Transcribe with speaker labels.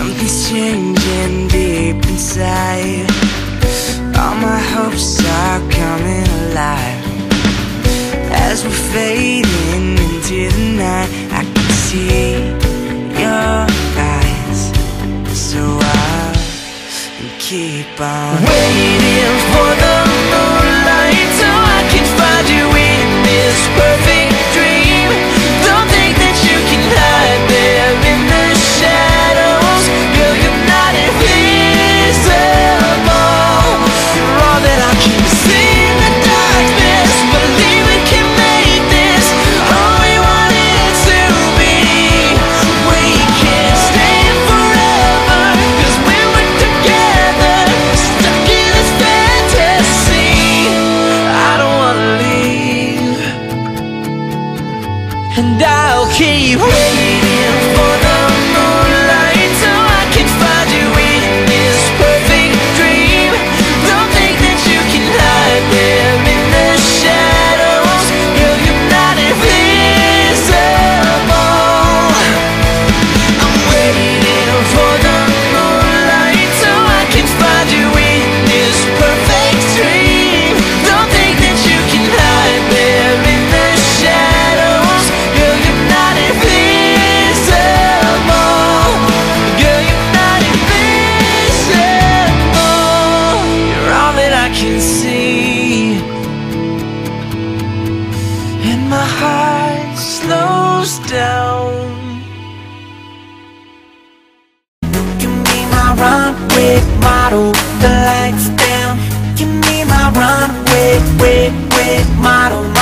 Speaker 1: Something's changing deep inside. All my hopes are coming alive. As we're fading into the night I can see your eyes. So I'll keep on
Speaker 2: waiting for the and I'll keep waiting. my heart slows down.
Speaker 1: Give me my runway model, the lights down. Give me my runway, wait, wait, model.